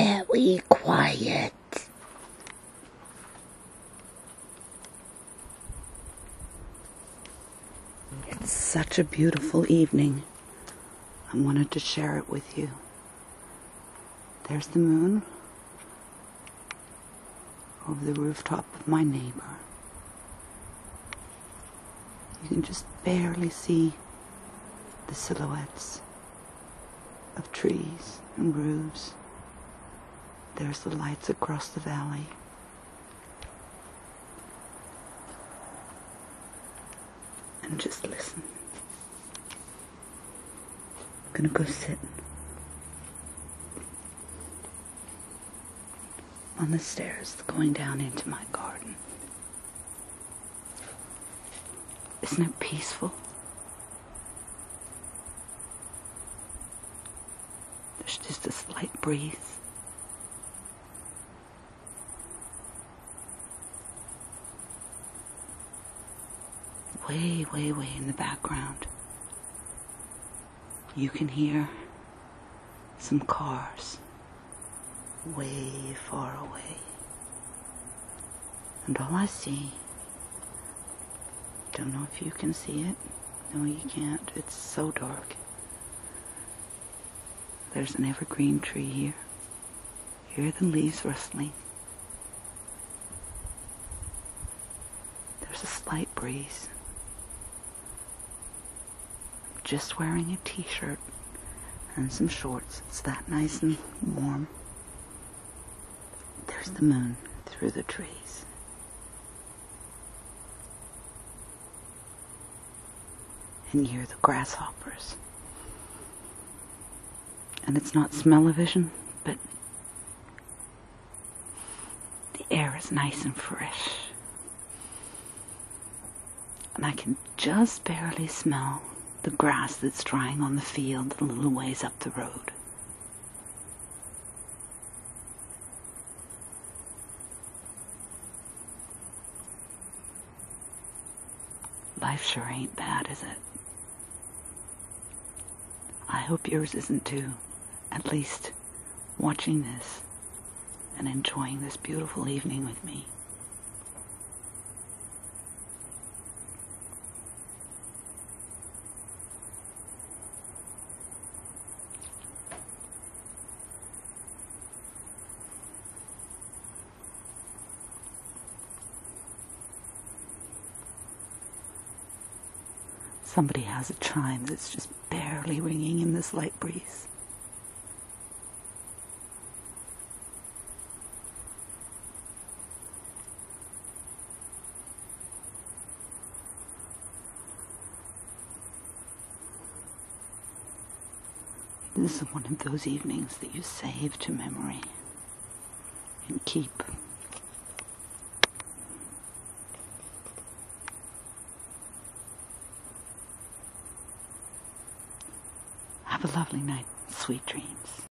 very quiet. It's such a beautiful evening. I wanted to share it with you. There's the moon over the rooftop of my neighbor. You can just barely see the silhouettes of trees and roofs. There's the lights across the valley. And just listen. I'm gonna go sit on the stairs going down into my garden. Isn't it peaceful? There's just a slight breeze. Way, way, way in the background, you can hear some cars way far away. And all I see, don't know if you can see it. No, you can't. It's so dark. There's an evergreen tree here. Hear the leaves rustling. There's a slight breeze. Just wearing a t-shirt and some shorts. It's that nice and warm. There's the moon through the trees. And you hear the grasshoppers. And it's not smell-o-vision, but the air is nice and fresh. And I can just barely smell the grass that's drying on the field a little ways up the road. Life sure ain't bad, is it? I hope yours isn't too. At least watching this and enjoying this beautiful evening with me. Somebody has a chime that's just barely ringing in this light breeze. This is one of those evenings that you save to memory and keep. Have a lovely night. Sweet dreams.